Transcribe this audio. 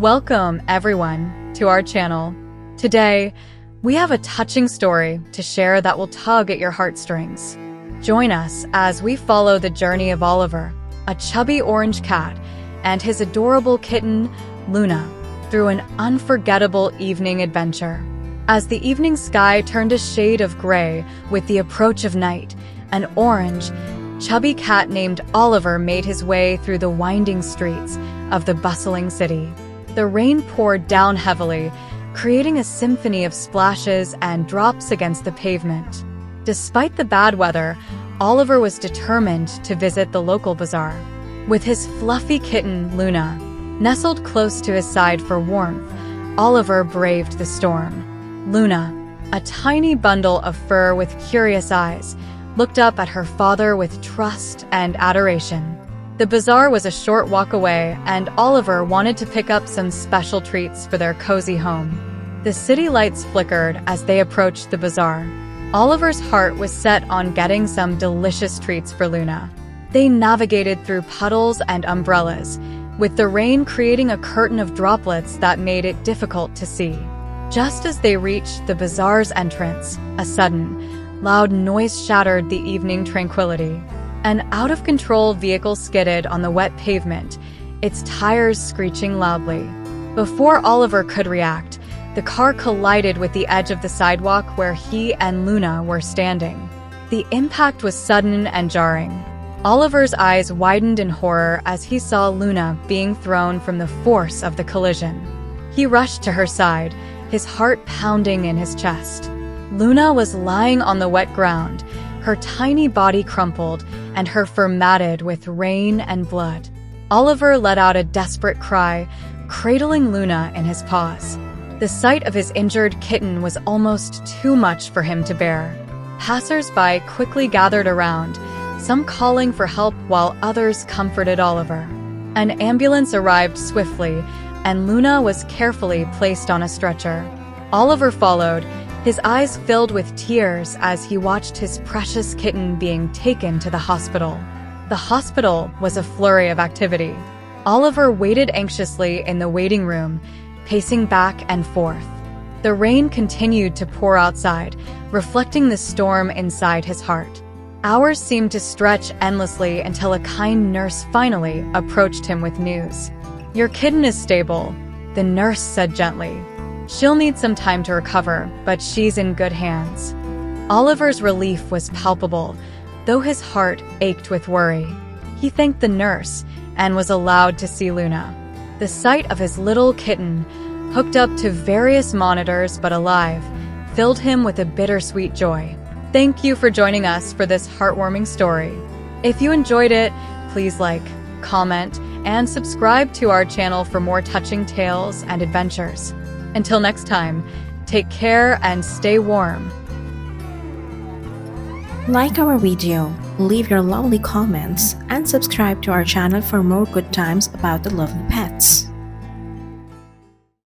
Welcome, everyone, to our channel. Today, we have a touching story to share that will tug at your heartstrings. Join us as we follow the journey of Oliver, a chubby orange cat, and his adorable kitten, Luna, through an unforgettable evening adventure. As the evening sky turned a shade of gray with the approach of night, an orange, chubby cat named Oliver made his way through the winding streets of the bustling city. The rain poured down heavily, creating a symphony of splashes and drops against the pavement. Despite the bad weather, Oliver was determined to visit the local bazaar. With his fluffy kitten, Luna, nestled close to his side for warmth, Oliver braved the storm. Luna, a tiny bundle of fur with curious eyes, looked up at her father with trust and adoration. The bazaar was a short walk away, and Oliver wanted to pick up some special treats for their cozy home. The city lights flickered as they approached the bazaar. Oliver's heart was set on getting some delicious treats for Luna. They navigated through puddles and umbrellas, with the rain creating a curtain of droplets that made it difficult to see. Just as they reached the bazaar's entrance, a sudden, loud noise shattered the evening tranquility. An out of control vehicle skidded on the wet pavement, its tires screeching loudly. Before Oliver could react, the car collided with the edge of the sidewalk where he and Luna were standing. The impact was sudden and jarring. Oliver's eyes widened in horror as he saw Luna being thrown from the force of the collision. He rushed to her side, his heart pounding in his chest. Luna was lying on the wet ground, her tiny body crumpled and her fur matted with rain and blood. Oliver let out a desperate cry, cradling Luna in his paws. The sight of his injured kitten was almost too much for him to bear. Passers-by quickly gathered around, some calling for help while others comforted Oliver. An ambulance arrived swiftly, and Luna was carefully placed on a stretcher. Oliver followed, his eyes filled with tears as he watched his precious kitten being taken to the hospital. The hospital was a flurry of activity. Oliver waited anxiously in the waiting room, pacing back and forth. The rain continued to pour outside, reflecting the storm inside his heart. Hours seemed to stretch endlessly until a kind nurse finally approached him with news. Your kitten is stable, the nurse said gently. She'll need some time to recover, but she's in good hands. Oliver's relief was palpable, though his heart ached with worry. He thanked the nurse and was allowed to see Luna. The sight of his little kitten, hooked up to various monitors but alive, filled him with a bittersweet joy. Thank you for joining us for this heartwarming story. If you enjoyed it, please like, comment, and subscribe to our channel for more touching tales and adventures. Until next time, take care and stay warm. Like our video, leave your lovely comments, and subscribe to our channel for more good times about the lovely pets.